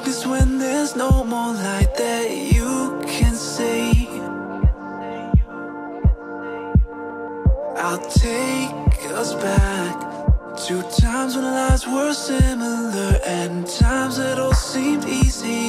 darkness when there's no more light that you can see. I'll take us back To times when lives were similar And times that all seemed easy.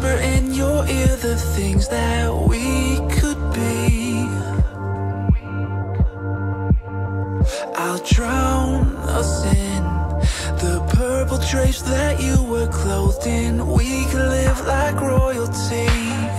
whisper in your ear the things that we could be. I'll drown us in the purple drapes that you were clothed in. We could live like royalty.